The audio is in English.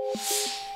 you